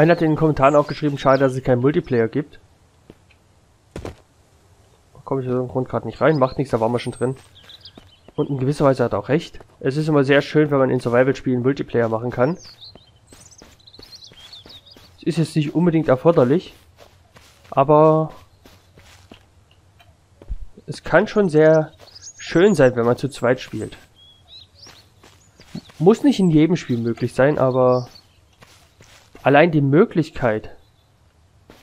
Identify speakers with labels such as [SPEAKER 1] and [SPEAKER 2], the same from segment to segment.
[SPEAKER 1] Einer hat in den Kommentaren auch geschrieben, schade, dass es keinen Multiplayer gibt. Da komme ich aus dem Grund gerade nicht rein, macht nichts, da waren wir schon drin. Und in gewisser Weise hat er auch recht. Es ist immer sehr schön, wenn man in Survival-Spielen Multiplayer machen kann. Es ist jetzt nicht unbedingt erforderlich, aber es kann schon sehr schön sein, wenn man zu zweit spielt. Muss nicht in jedem Spiel möglich sein, aber allein die Möglichkeit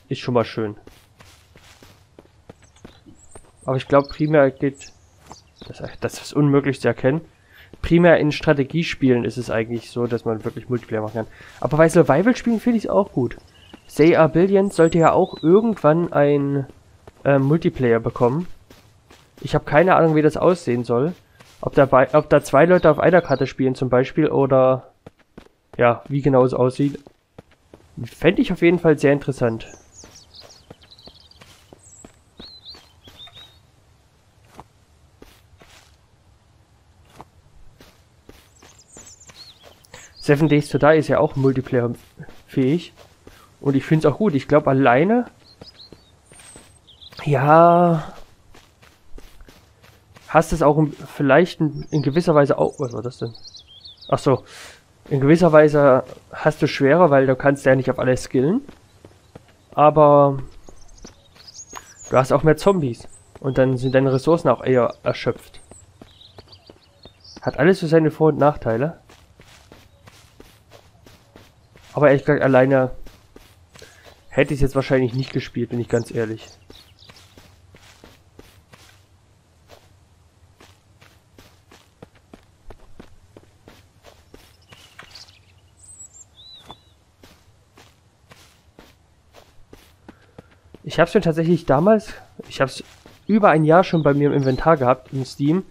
[SPEAKER 1] ist schon mal schön. Aber ich glaube, primär geht... Das, das ist unmöglich zu erkennen. Primär in Strategiespielen ist es eigentlich so, dass man wirklich Multiplayer machen kann. Aber bei Survival-Spielen finde ich es auch gut. Say A Billions sollte ja auch irgendwann ein äh, Multiplayer bekommen. Ich habe keine Ahnung, wie das aussehen soll. Ob da, ob da zwei Leute auf einer Karte spielen zum Beispiel oder ja, wie genau es aussieht. Fände ich auf jeden Fall sehr interessant. Seven Days to Die ist ja auch Multiplayer-fähig. Und ich finde es auch gut. Ich glaube, alleine... Ja... Hast es auch vielleicht in, gewisser Weise auch... Was war das denn? Ach so. In gewisser Weise hast du schwerer, weil du kannst ja nicht auf alles skillen. Aber... Du hast auch mehr Zombies. Und dann sind deine Ressourcen auch eher erschöpft. Hat alles so seine Vor- und Nachteile. Aber ehrlich gesagt, alleine hätte ich es jetzt wahrscheinlich nicht gespielt, bin ich ganz ehrlich. Ich habe es mir tatsächlich damals, ich habe es über ein Jahr schon bei mir im Inventar gehabt, in Steam,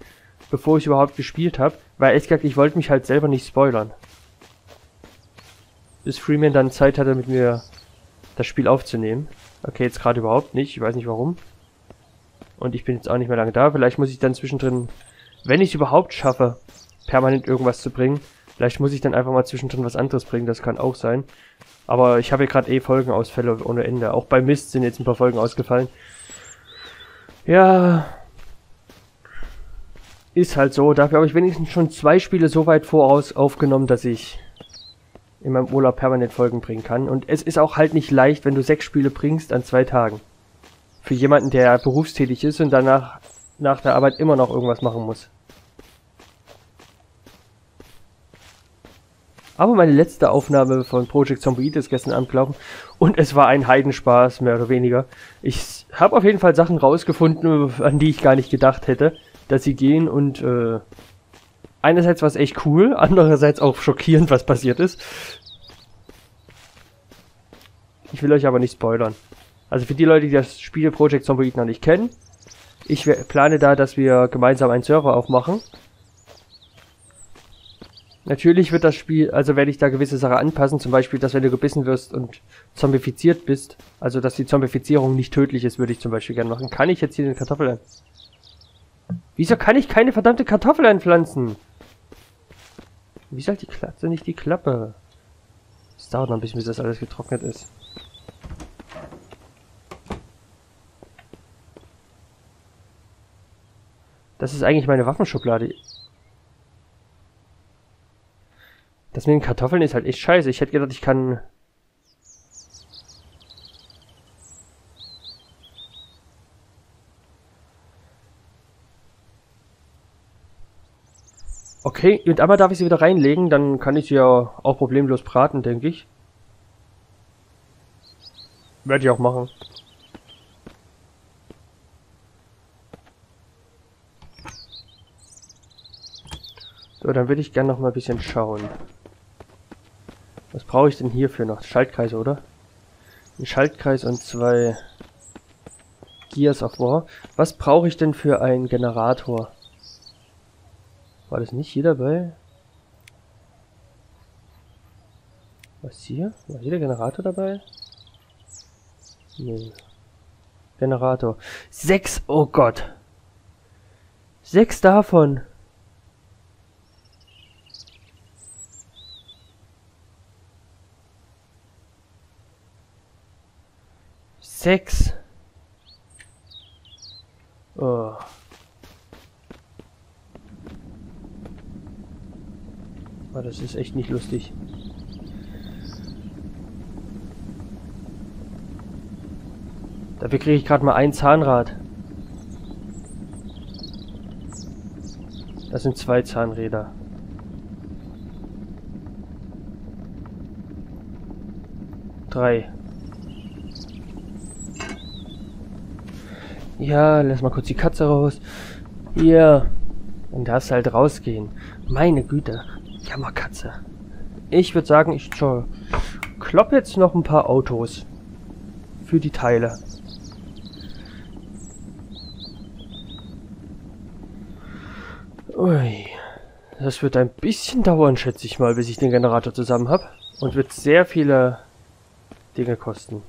[SPEAKER 1] bevor ich überhaupt gespielt habe, weil ehrlich gesagt, ich wollte mich halt selber nicht spoilern. Bis Freeman dann Zeit hatte, mit mir das Spiel aufzunehmen. Okay, jetzt gerade überhaupt nicht, ich weiß nicht warum. Und ich bin jetzt auch nicht mehr lange da. Vielleicht muss ich dann zwischendrin, wenn ich es überhaupt schaffe, permanent irgendwas zu bringen, vielleicht muss ich dann einfach mal zwischendrin was anderes bringen, das kann auch sein. Aber ich habe hier gerade eh Folgenausfälle ohne Ende. Auch bei Mist sind jetzt ein paar Folgen ausgefallen. Ja. Ist halt so. Dafür habe ich wenigstens schon zwei Spiele so weit voraus aufgenommen, dass ich in meinem Urlaub permanent Folgen bringen kann. Und es ist auch halt nicht leicht, wenn du sechs Spiele bringst an zwei Tagen. Für jemanden, der berufstätig ist und danach nach der Arbeit immer noch irgendwas machen muss. Aber meine letzte Aufnahme von Project Zomboid ist gestern Abend gelaufen und es war ein Heidenspaß, mehr oder weniger. Ich habe auf jeden Fall Sachen rausgefunden, an die ich gar nicht gedacht hätte, dass sie gehen und äh, einerseits war es echt cool, andererseits auch schockierend, was passiert ist. Ich will euch aber nicht spoilern. Also für die Leute, die das Spiel Project Zomboid noch nicht kennen, ich plane da, dass wir gemeinsam einen Server aufmachen Natürlich wird das Spiel, also werde ich da gewisse Sachen anpassen, zum Beispiel, dass wenn du gebissen wirst und zombifiziert bist, also dass die Zombifizierung nicht tödlich ist, würde ich zum Beispiel gerne machen. Kann ich jetzt hier eine Kartoffel ein... Wieso kann ich keine verdammte Kartoffel einpflanzen? Wieso halt die Klatze nicht die Klappe? Es dauert noch ein bisschen, bis das alles getrocknet ist. Das ist eigentlich meine Waffenschublade. Das mit den Kartoffeln ist halt echt scheiße. Ich hätte gedacht, ich kann... Okay, und einmal darf ich sie wieder reinlegen, dann kann ich sie ja auch problemlos braten, denke ich. Werde ich auch machen. So, dann würde ich gerne noch mal ein bisschen schauen. Brauche ich denn hierfür noch? Schaltkreise, oder? Ein Schaltkreis und zwei Gears of War. Was brauche ich denn für einen Generator? War das nicht hier dabei? Was hier? War hier der Generator dabei? Nee. Generator. Sechs! Oh Gott! Sechs davon! Sechs. Oh. Oh, das ist echt nicht lustig. Dafür kriege ich gerade mal ein Zahnrad. Das sind zwei Zahnräder. Drei. Ja, lass mal kurz die Katze raus. Hier. Und darfst halt rausgehen. Meine Güte. Jammerkatze. Ich würde sagen, ich klopp jetzt noch ein paar Autos. Für die Teile. Ui. Das wird ein bisschen dauern, schätze ich mal, bis ich den Generator zusammen habe. Und wird sehr viele Dinge kosten.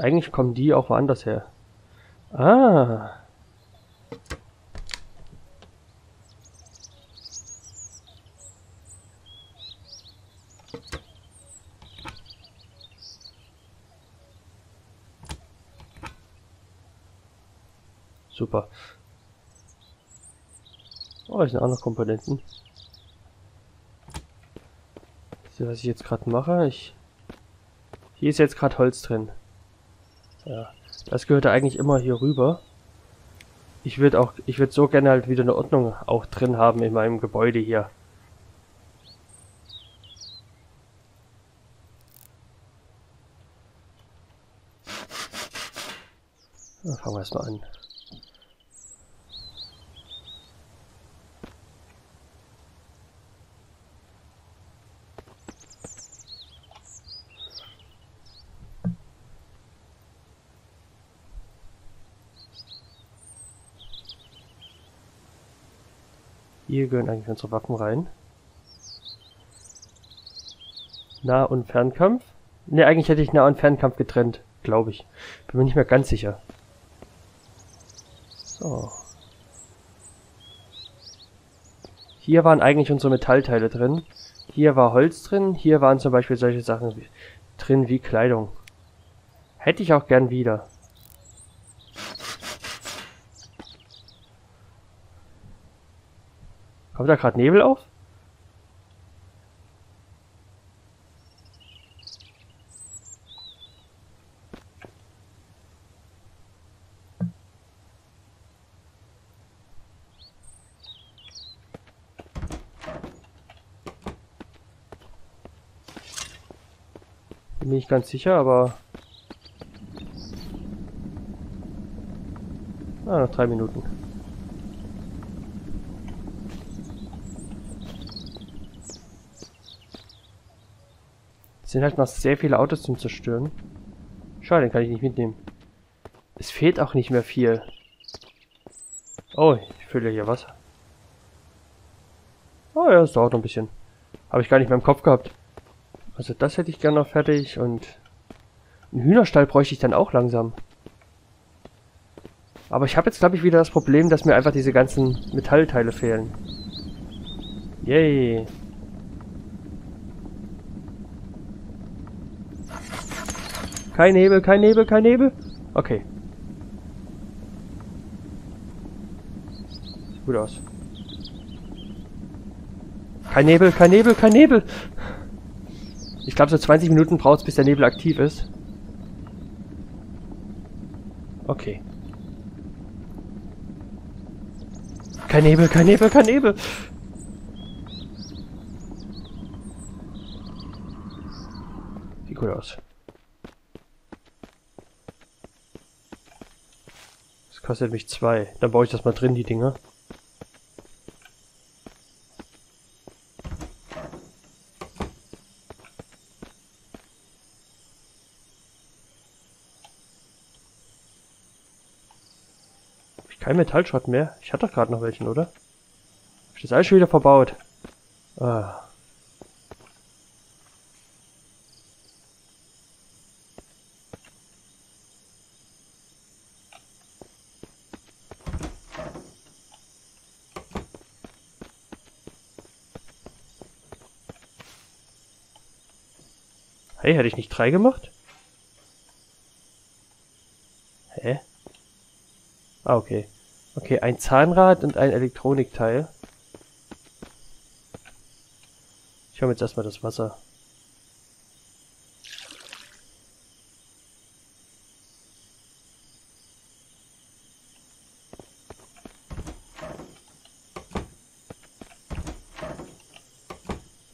[SPEAKER 1] Eigentlich kommen die auch woanders her. Ah. Super. Oh, es sind auch noch Komponenten. So, was ich jetzt gerade mache, ich... Hier ist jetzt gerade Holz drin. Ja, das gehört eigentlich immer hier rüber. Ich würde auch, ich würde so gerne halt wieder eine Ordnung auch drin haben in meinem Gebäude hier. Na, fangen wir erstmal an. Hier gehören eigentlich unsere Waffen rein. Nah- und Fernkampf? Ne, eigentlich hätte ich Nah- und Fernkampf getrennt, glaube ich. Bin mir nicht mehr ganz sicher. So. Hier waren eigentlich unsere Metallteile drin. Hier war Holz drin. Hier waren zum Beispiel solche Sachen drin wie Kleidung. Hätte ich auch gern wieder. Kommt da gerade Nebel auf? Bin ich ganz sicher, aber... Ah, noch drei Minuten. Es sind halt noch sehr viele Autos zum Zerstören. Schade, den kann ich nicht mitnehmen. Es fehlt auch nicht mehr viel. Oh, ich fülle hier Wasser. Oh ja, das dauert noch ein bisschen. Habe ich gar nicht mehr im Kopf gehabt. Also das hätte ich gerne noch fertig und... Einen Hühnerstall bräuchte ich dann auch langsam. Aber ich habe jetzt, glaube ich, wieder das Problem, dass mir einfach diese ganzen Metallteile fehlen. Yay. Kein Nebel, kein Nebel, kein Nebel. Okay. Gut aus. Kein Nebel, kein Nebel, kein Nebel. Ich glaube, so 20 Minuten braucht es, bis der Nebel aktiv ist. Okay. Kein Nebel, kein Nebel, kein Nebel. Sieht gut aus. Kostet mich zwei. Dann baue ich das mal drin, die Dinger. Hab ich kein Metallschrott mehr? Ich hatte doch gerade noch welchen, oder? Hab ich das alles schon wieder verbaut? Ah. Hey, hätte ich nicht drei gemacht? Hä? Ah, okay. Okay, ein Zahnrad und ein Elektronikteil. Ich mir jetzt erstmal das Wasser.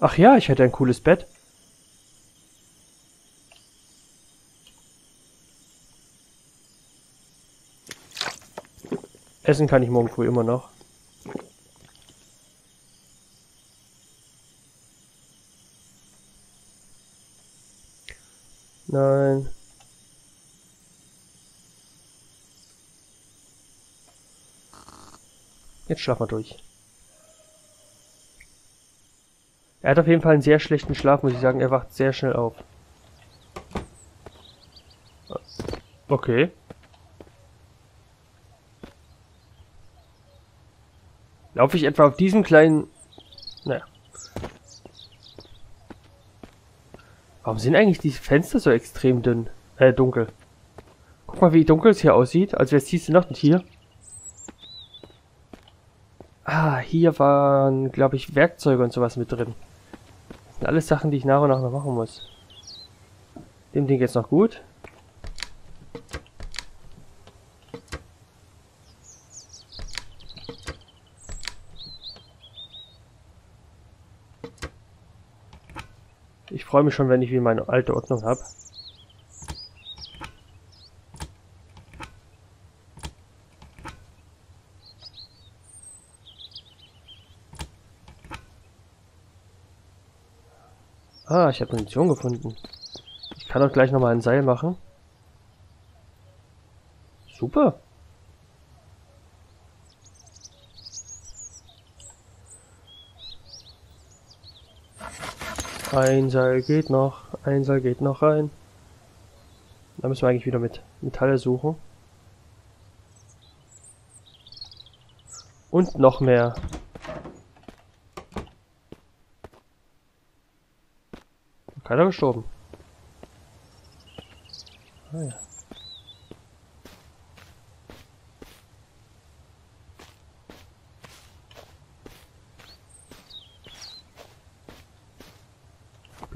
[SPEAKER 1] Ach ja, ich hätte ein cooles Bett. Essen kann ich morgen früh immer noch. Nein. Jetzt schlaf mal durch. Er hat auf jeden Fall einen sehr schlechten Schlaf, muss ich sagen. Er wacht sehr schnell auf. Okay. Laufe ich etwa auf diesem kleinen... Naja. Warum sind eigentlich die Fenster so extrem dünn? Äh, dunkel. Guck mal, wie dunkel es hier aussieht, als wäre es diese Nacht und hier. Ah, hier waren, glaube ich, Werkzeuge und sowas mit drin. Das sind alles Sachen, die ich nach und nach noch machen muss. Dem Ding jetzt noch gut. Ich freue mich schon, wenn ich wieder meine alte Ordnung habe. Ah, ich habe Munition gefunden. Ich kann auch gleich nochmal ein Seil machen. Super. Ein Seil geht noch, ein Seil geht noch rein. Da müssen wir eigentlich wieder mit Metalle suchen. Und noch mehr. Keiner gestorben. Ah ja.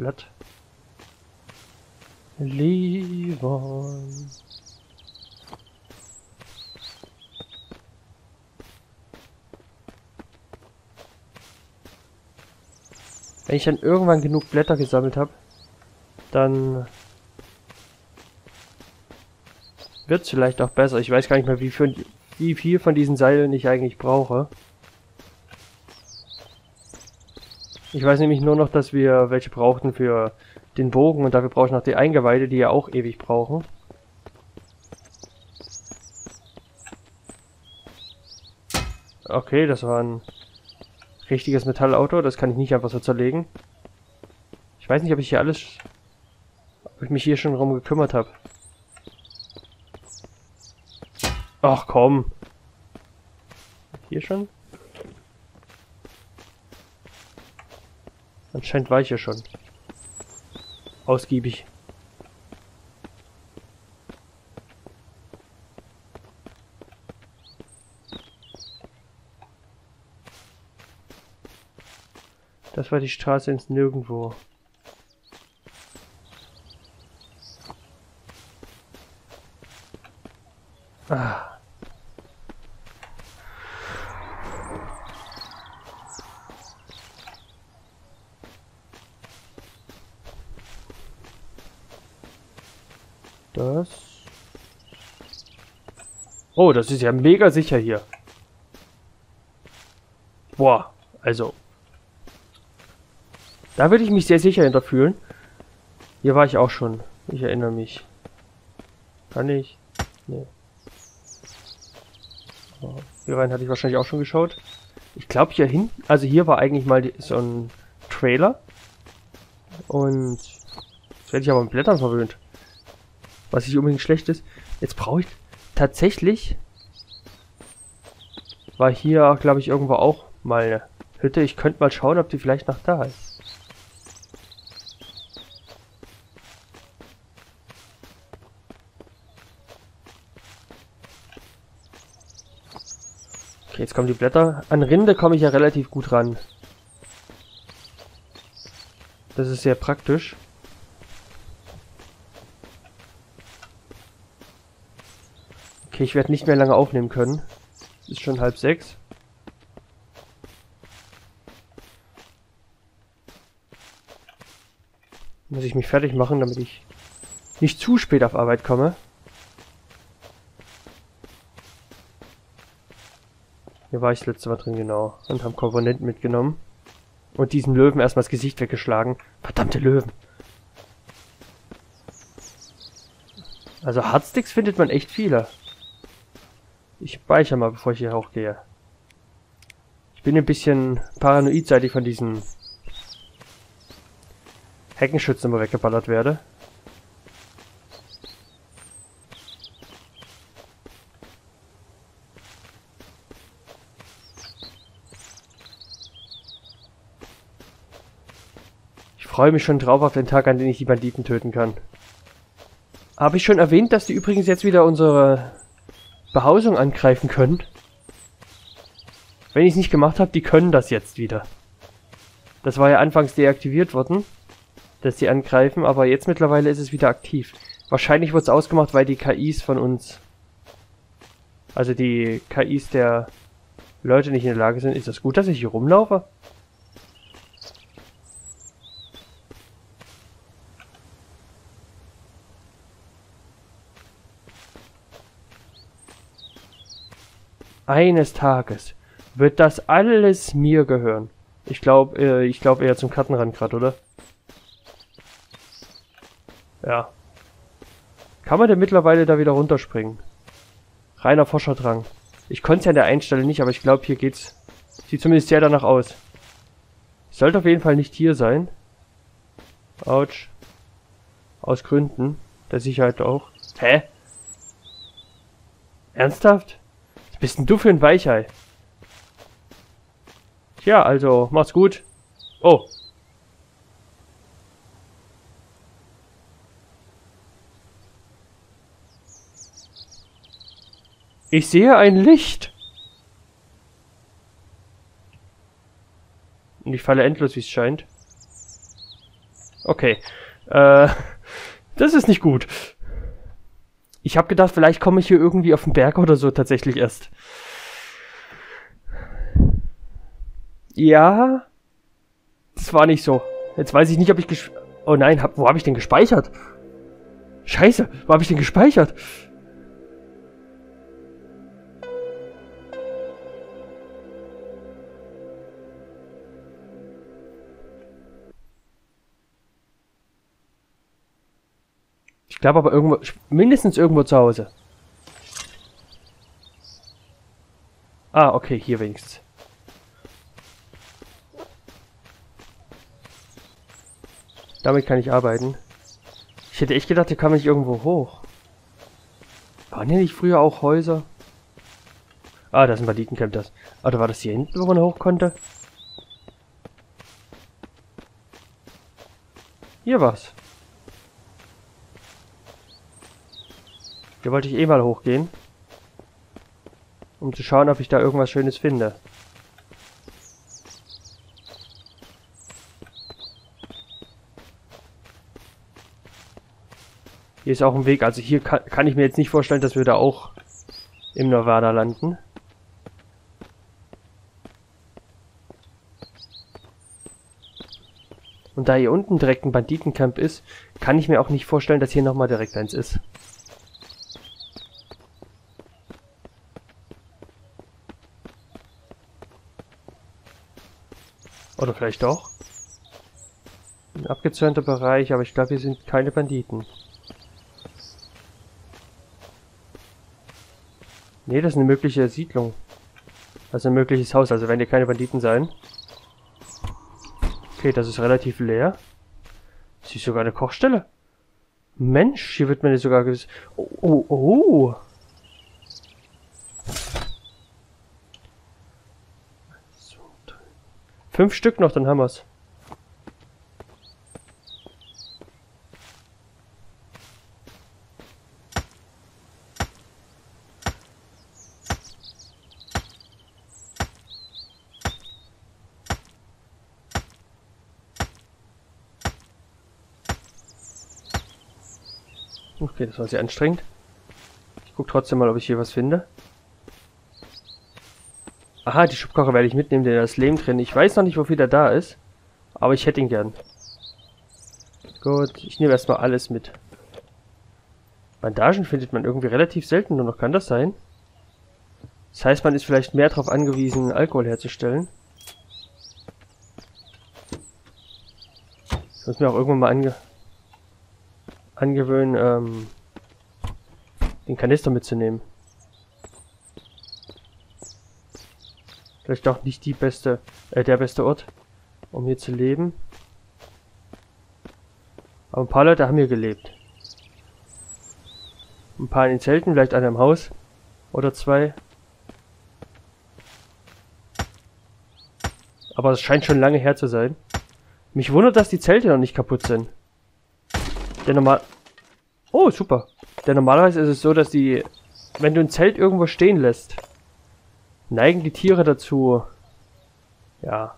[SPEAKER 1] Blatt. Liefern. Wenn ich dann irgendwann genug Blätter gesammelt habe, dann wird es vielleicht auch besser. Ich weiß gar nicht mehr, wie, für, wie viel von diesen Seilen ich eigentlich brauche. Ich weiß nämlich nur noch, dass wir welche brauchten für den Bogen und dafür brauche ich noch die Eingeweide, die ja auch ewig brauchen. Okay, das war ein richtiges Metallauto, das kann ich nicht einfach so zerlegen. Ich weiß nicht, ob ich hier alles... ob ich mich hier schon drum gekümmert habe. Ach komm. Hier schon? Anscheinend war ich ja schon. Ausgiebig. Das war die Straße ins Nirgendwo. Ah. Das. Oh, das ist ja mega sicher hier. Boah, also. Da würde ich mich sehr sicher hinter fühlen. Hier war ich auch schon. Ich erinnere mich. Kann ich? Nee. Hier rein hatte ich wahrscheinlich auch schon geschaut. Ich glaube hier hinten, also hier war eigentlich mal die, so ein Trailer. Und jetzt werde ich aber mit Blättern verwöhnt. Was nicht unbedingt schlecht ist. Jetzt brauche ich tatsächlich... War hier, glaube ich, irgendwo auch mal eine Hütte. Ich könnte mal schauen, ob die vielleicht noch da ist. Jetzt kommen die Blätter. An Rinde komme ich ja relativ gut ran. Das ist sehr praktisch. Okay, ich werde nicht mehr lange aufnehmen können. Ist schon halb sechs. Muss ich mich fertig machen, damit ich nicht zu spät auf Arbeit komme. Hier war ich das letzte Mal drin, genau. Und haben Komponenten mitgenommen. Und diesen Löwen erstmal das Gesicht weggeschlagen. Verdammte Löwen. Also Hardsticks findet man echt viele. Ich speichere mal, bevor ich hier hochgehe. Ich bin ein bisschen paranoid, seit ich von diesen Heckenschützen immer weggeballert werde. Freue mich schon drauf auf den Tag, an dem ich die Banditen töten kann. Habe ich schon erwähnt, dass die übrigens jetzt wieder unsere Behausung angreifen können? Wenn ich es nicht gemacht habe, die können das jetzt wieder. Das war ja anfangs deaktiviert worden dass sie angreifen, aber jetzt mittlerweile ist es wieder aktiv. Wahrscheinlich wird es ausgemacht, weil die KIs von uns, also die KIs der Leute nicht in der Lage sind. Ist das gut, dass ich hier rumlaufe? Eines Tages wird das alles mir gehören. Ich glaube, äh, ich glaube eher zum Kartenrand gerade, oder? Ja. Kann man denn mittlerweile da wieder runterspringen? Reiner Forscherdrang. Ich konnte es ja an der Einstelle nicht, aber ich glaube, hier geht's. Sieht zumindest sehr danach aus. Sollte auf jeden Fall nicht hier sein. Autsch. Aus Gründen. Der Sicherheit auch. Hä? Ernsthaft? Bist denn du für ein Weichei? Tja, also, mach's gut. Oh, Ich sehe ein Licht. Und ich falle endlos, wie es scheint. Okay. Äh, das ist nicht gut. Ich habe gedacht, vielleicht komme ich hier irgendwie auf den Berg oder so tatsächlich erst. Ja. Das war nicht so. Jetzt weiß ich nicht, ob ich Oh nein, hab, wo habe ich denn gespeichert? Scheiße, wo habe ich denn gespeichert? Ich glaube aber irgendwo, mindestens irgendwo zu Hause. Ah, okay, hier wenigstens. Damit kann ich arbeiten. Ich hätte echt gedacht, hier kann man nicht irgendwo hoch. Waren hier nicht früher auch Häuser? Ah, das ist ein Banditencamp, das. Oder war das hier hinten, wo man hoch konnte? Hier war's. Hier wollte ich eh mal hochgehen. Um zu schauen, ob ich da irgendwas Schönes finde. Hier ist auch ein Weg. Also hier kann, kann ich mir jetzt nicht vorstellen, dass wir da auch im Nevada landen. Und da hier unten direkt ein Banditencamp ist, kann ich mir auch nicht vorstellen, dass hier nochmal direkt eins ist. Oder vielleicht doch? Ein abgezäunter Bereich, aber ich glaube, hier sind keine Banditen. Ne, das ist eine mögliche Siedlung. Das ist ein mögliches Haus, also werden hier keine Banditen sein. Okay, das ist relativ leer. Das ist sogar eine Kochstelle. Mensch, hier wird mir sogar gewiss... Oh, oh, oh. Fünf Stück noch, dann haben wir's. Okay, das war sehr anstrengend. Ich guck trotzdem mal, ob ich hier was finde. Aha, die Schubkarre werde ich mitnehmen, denn da ist Lehm drin. Ich weiß noch nicht, wofür der da ist. Aber ich hätte ihn gern. Gut, ich nehme erstmal alles mit. Bandagen findet man irgendwie relativ selten, nur noch kann das sein? Das heißt, man ist vielleicht mehr darauf angewiesen, Alkohol herzustellen. Ich muss mir auch irgendwann mal ange angewöhnen, ähm, den Kanister mitzunehmen. Vielleicht auch nicht die beste, äh, der beste Ort, um hier zu leben. Aber ein paar Leute haben hier gelebt. Ein paar in den Zelten, vielleicht einer im Haus. Oder zwei. Aber es scheint schon lange her zu sein. Mich wundert, dass die Zelte noch nicht kaputt sind. Der normal... Oh, super. Denn normalerweise ist es so, dass die... Wenn du ein Zelt irgendwo stehen lässt, neigen die Tiere dazu... Ja...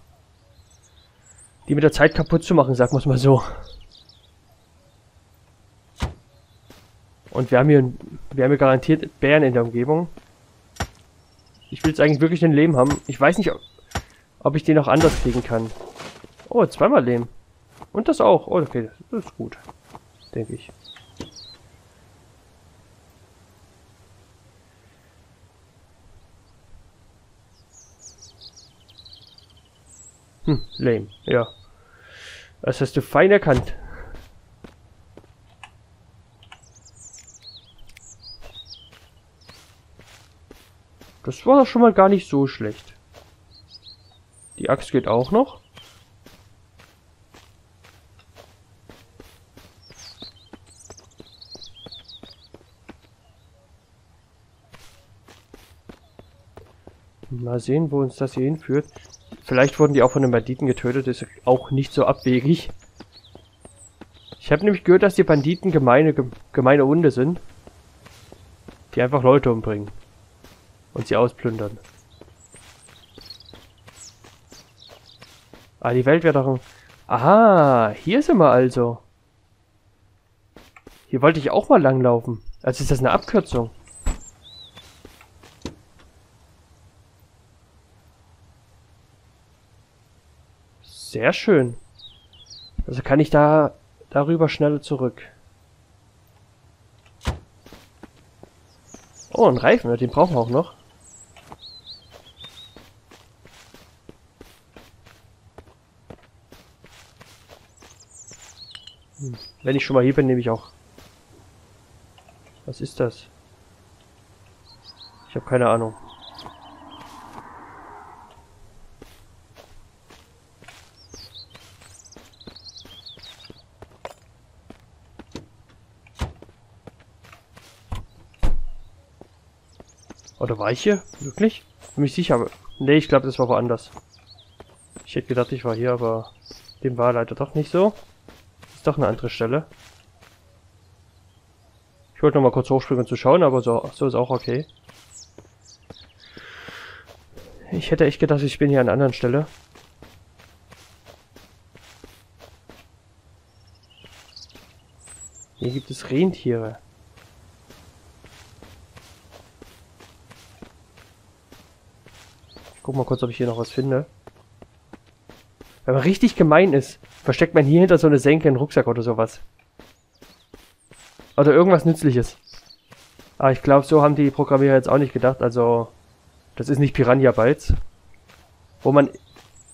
[SPEAKER 1] Die mit der Zeit kaputt zu machen, sagen wir es mal so. Und wir haben hier, wir haben hier garantiert Bären in der Umgebung. Ich will jetzt eigentlich wirklich ein Lehm haben. Ich weiß nicht, ob ich den auch anders kriegen kann. Oh, zweimal Lehm. Und das auch. Oh, okay, das ist gut. Denke ich. Hm, lame, ja. Das hast du fein erkannt. Das war doch schon mal gar nicht so schlecht. Die Axt geht auch noch. Mal sehen, wo uns das hier hinführt. Vielleicht wurden die auch von den Banditen getötet, ist auch nicht so abwegig. Ich habe nämlich gehört, dass die Banditen gemeine, gemeine Hunde sind. Die einfach Leute umbringen und sie ausplündern. Ah, die Welt wäre doch... Aha, hier sind wir also. Hier wollte ich auch mal langlaufen. Also ist das eine Abkürzung. Sehr schön. Also kann ich da darüber schneller zurück. Oh, ein Reifen, den brauchen wir auch noch. Hm. Wenn ich schon mal hier bin, nehme ich auch. Was ist das? Ich habe keine Ahnung. Oder war ich hier? Wirklich? Bin mich sicher. Nee, ich glaube, das war woanders. Ich hätte gedacht, ich war hier, aber... Dem war leider doch nicht so. Ist doch eine andere Stelle. Ich wollte noch mal kurz hochspringen, um zu schauen, aber so, so ist auch okay. Ich hätte echt gedacht, ich bin hier an einer anderen Stelle. Hier gibt es Rentiere. Guck mal kurz, ob ich hier noch was finde. Wenn man richtig gemein ist, versteckt man hier hinter so eine Senke einen Rucksack oder sowas. Oder irgendwas Nützliches. Aber ich glaube, so haben die Programmierer jetzt auch nicht gedacht. Also, das ist nicht Piranha Bytes. Wo man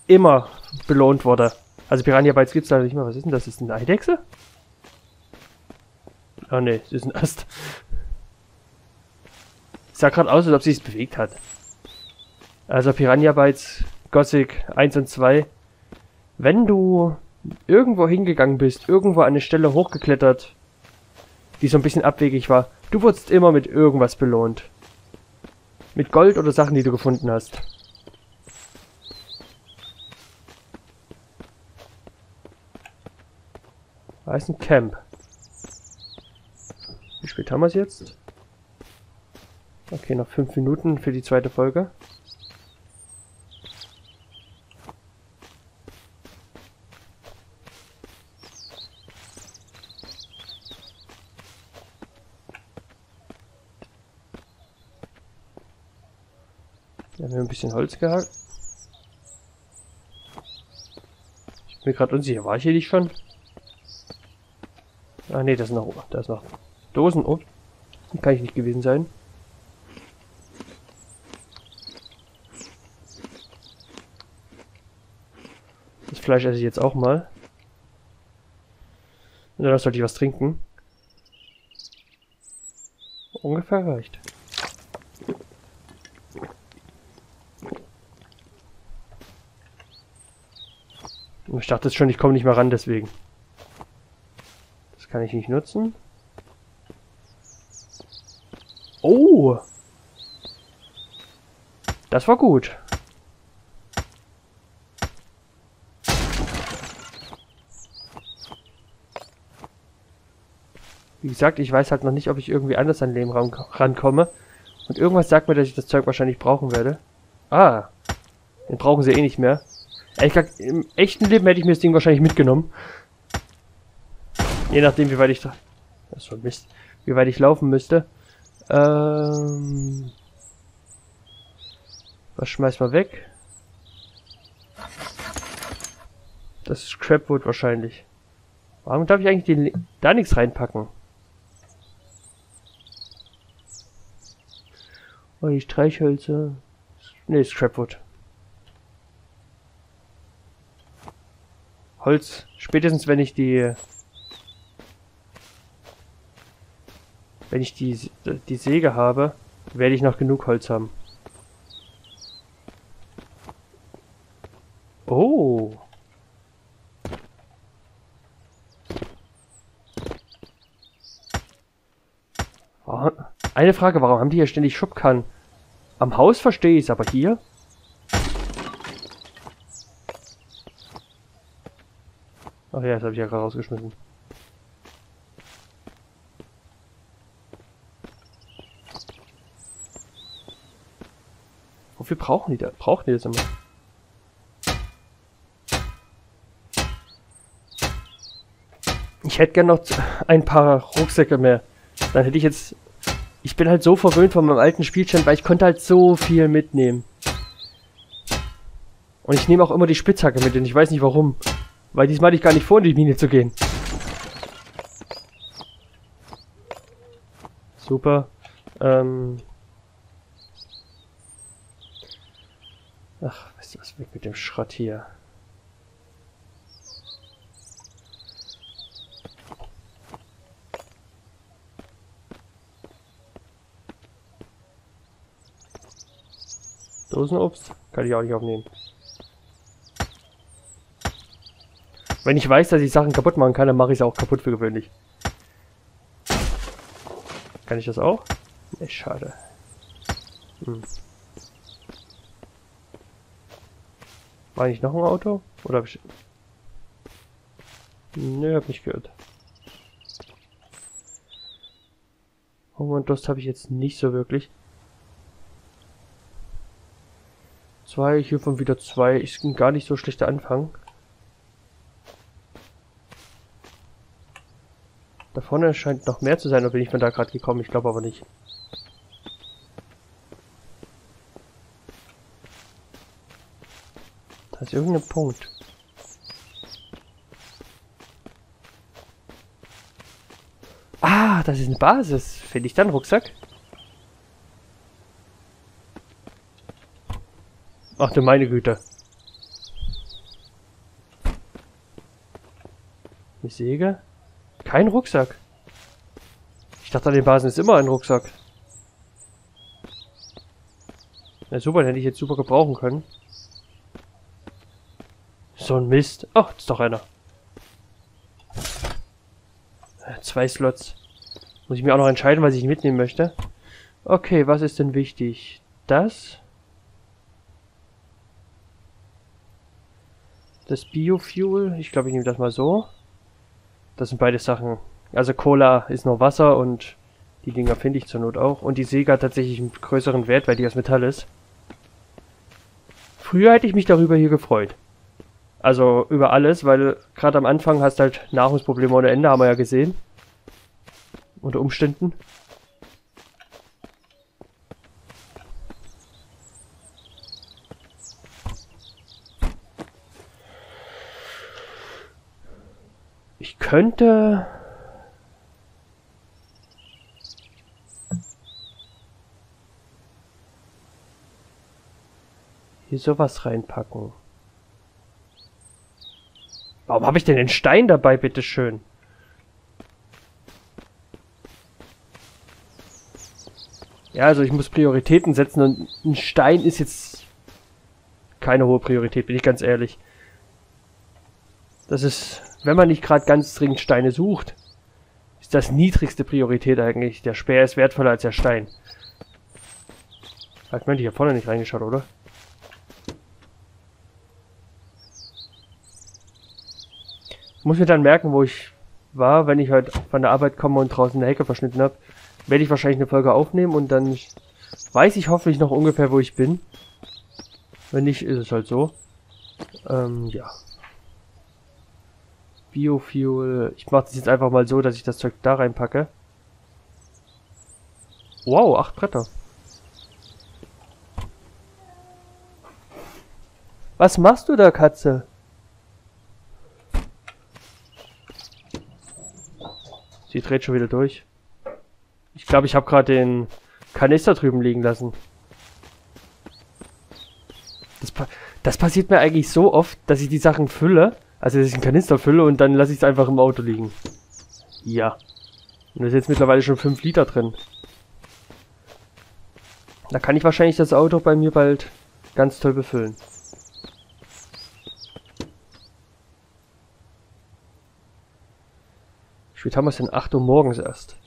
[SPEAKER 1] immer belohnt wurde. Also Piranha Bytes gibt es leider nicht mehr. Was ist denn das? Ist eine Eidechse? Ah ne, das ist ein Ast. Sah gerade aus, als ob sie es bewegt hat. Also Piranha Bytes, Gothic 1 und 2 wenn du irgendwo hingegangen bist, irgendwo an eine Stelle hochgeklettert, die so ein bisschen abwegig war, du wurdest immer mit irgendwas belohnt. Mit Gold oder Sachen, die du gefunden hast. Da ist ein Camp. Wie spät haben wir es jetzt? Okay, noch fünf Minuten für die zweite Folge. Bisschen Holz gehackt. Ich bin mir gerade unsicher. War ich hier nicht schon? Ah ne, das ist noch, da ist noch Dosen. Oh, kann ich nicht gewesen sein. Das Fleisch esse ich jetzt auch mal. Und dann sollte ich was trinken. Ungefähr reicht. Ich dachte jetzt schon, ich komme nicht mehr ran, deswegen. Das kann ich nicht nutzen. Oh! Das war gut. Wie gesagt, ich weiß halt noch nicht, ob ich irgendwie anders an Leben ran rankomme. Und irgendwas sagt mir, dass ich das Zeug wahrscheinlich brauchen werde. Ah. Den brauchen sie eh nicht mehr. Ehrlich gesagt, im echten Leben hätte ich mir das Ding wahrscheinlich mitgenommen. Je nachdem, wie weit ich... Das ist schon Mist. Wie weit ich laufen müsste. Ähm... Was schmeißt man weg? Das ist Scrapwood wahrscheinlich. Warum darf ich eigentlich die, da nichts reinpacken? Oh, die Streichhölzer. Ne, Scrapwood. Holz. Spätestens wenn ich die... Wenn ich die, die Säge habe, werde ich noch genug Holz haben. Oh. Eine Frage, warum haben die hier ständig Schubkannen? Am Haus verstehe ich es, aber hier? Ach ja, das habe ich ja gerade rausgeschmissen. Wofür brauchen die da? Brauchen die das immer? Ich hätte gerne noch ein paar Rucksäcke mehr. Dann hätte ich jetzt... Ich bin halt so verwöhnt von meinem alten Spielstand, weil ich konnte halt so viel mitnehmen. Und ich nehme auch immer die Spitzhacke mit, und ich weiß nicht warum. Weil diesmal hatte ich gar nicht vor, in die Mine zu gehen. Super. Ähm. Ach, weißt du was, weg mit dem Schrott hier. Dosenobst kann ich auch nicht aufnehmen. Wenn ich weiß, dass ich Sachen kaputt machen kann, dann mache ich sie auch kaputt für gewöhnlich. Kann ich das auch? Ne, schade. Hm. War ich noch ein Auto? Oder hab ich... Ne, hab nicht gehört. Hunger und Durst habe ich jetzt nicht so wirklich. Zwei, hiervon wieder zwei. Ist ein gar nicht so schlechter Anfang. Vorne scheint noch mehr zu sein, oder bin ich von da gerade gekommen? Ich glaube aber nicht. Da ist irgendein Punkt. Ah, das ist eine Basis. Finde ich dann Rucksack? Ach du meine Güte. Die Säge? Kein Rucksack. Ich dachte, an den Basen ist immer ein Rucksack. Ja, super, den hätte ich jetzt super gebrauchen können. So ein Mist. Ach, ist doch einer. Zwei Slots. Muss ich mir auch noch entscheiden, was ich mitnehmen möchte. Okay, was ist denn wichtig? Das. Das Biofuel. Ich glaube, ich nehme das mal so. Das sind beide Sachen. Also Cola ist nur Wasser und die Dinger finde ich zur Not auch. Und die Säge hat tatsächlich einen größeren Wert, weil die aus Metall ist. Früher hätte ich mich darüber hier gefreut. Also über alles, weil gerade am Anfang hast du halt Nahrungsprobleme ohne Ende, haben wir ja gesehen. Unter Umständen. Ich könnte... Hier sowas reinpacken. Warum habe ich denn den Stein dabei, bitteschön? Ja, also ich muss Prioritäten setzen und ein Stein ist jetzt keine hohe Priorität, bin ich ganz ehrlich. Das ist, wenn man nicht gerade ganz dringend Steine sucht, ist das niedrigste Priorität eigentlich. Der Speer ist wertvoller als der Stein. Hat man hier vorne nicht reingeschaut, oder? Muss mir dann merken, wo ich war, wenn ich heute von der Arbeit komme und draußen eine Hecke verschnitten habe. Werde ich wahrscheinlich eine Folge aufnehmen und dann weiß ich hoffentlich noch ungefähr, wo ich bin. Wenn nicht, ist es halt so. Ähm, ja. Biofuel. Ich mache das jetzt einfach mal so, dass ich das Zeug da reinpacke. Wow, acht Bretter. Was machst du da, Katze? Sie dreht schon wieder durch. Ich glaube, ich habe gerade den Kanister drüben liegen lassen. Das, pa das, passiert mir eigentlich so oft, dass ich die Sachen fülle, also dass ich einen Kanister fülle und dann lasse ich es einfach im Auto liegen. Ja. Und da ist jetzt mittlerweile schon 5 Liter drin. Da kann ich wahrscheinlich das Auto bei mir bald ganz toll befüllen. Spät haben wir es denn 8 Uhr morgens erst.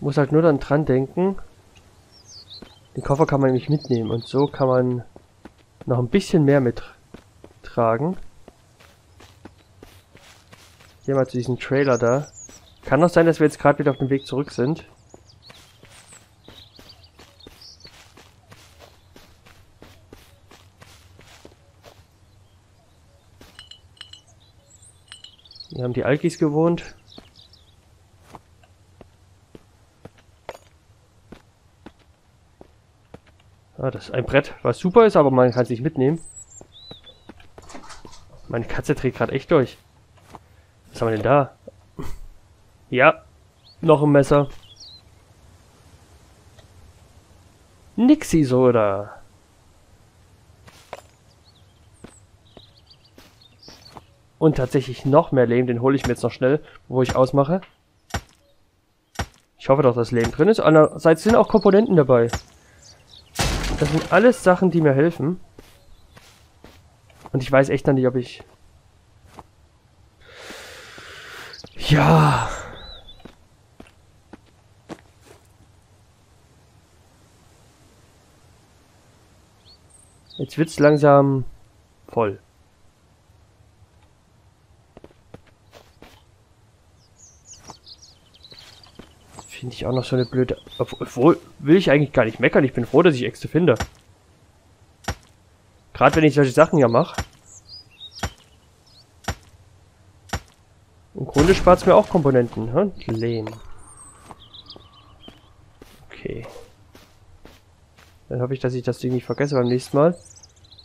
[SPEAKER 1] Muss halt nur dann dran denken. Den Koffer kann man nämlich mitnehmen und so kann man noch ein bisschen mehr mittragen. Hier mal zu diesem Trailer da. Kann auch sein, dass wir jetzt gerade wieder auf dem Weg zurück sind. Wir haben die Alkis gewohnt. Ah, das ist ein Brett, was super ist, aber man kann es nicht mitnehmen. Meine Katze dreht gerade echt durch. Was haben wir denn da? Ja, noch ein Messer. Nixi Soda. Und tatsächlich noch mehr Lehm, den hole ich mir jetzt noch schnell, wo ich ausmache. Ich hoffe doch, dass Lehm drin ist. Andererseits sind auch Komponenten dabei. Das sind alles Sachen, die mir helfen. Und ich weiß echt noch nicht, ob ich... Ja... Jetzt wird's langsam voll. Finde ich auch noch so eine blöde... Obwohl, will ich eigentlich gar nicht meckern. Ich bin froh, dass ich Äxte finde. Gerade wenn ich solche Sachen ja mache. Im Grunde spart es mir auch Komponenten. Hm? Lehm. Okay. Dann hoffe ich, dass ich das Ding nicht vergesse beim nächsten Mal.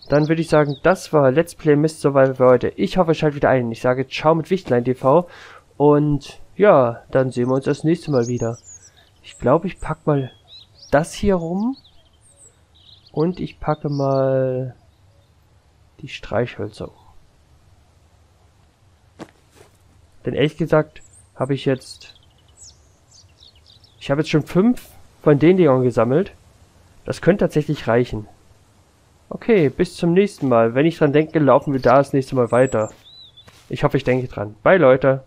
[SPEAKER 1] Dann würde ich sagen, das war Let's Play Mist Survival für heute. Ich hoffe, ihr schaltet wieder ein. Ich sage Ciao mit Wichtlein TV und ja, dann sehen wir uns das nächste Mal wieder. Ich glaube, ich packe mal das hier rum. Und ich packe mal die Streichhölzer. Denn ehrlich gesagt habe ich jetzt... Ich habe jetzt schon fünf von den Dingern gesammelt. Das könnte tatsächlich reichen. Okay, bis zum nächsten Mal. Wenn ich dran denke, laufen wir da das nächste Mal weiter. Ich hoffe, ich denke dran. Bye, Leute.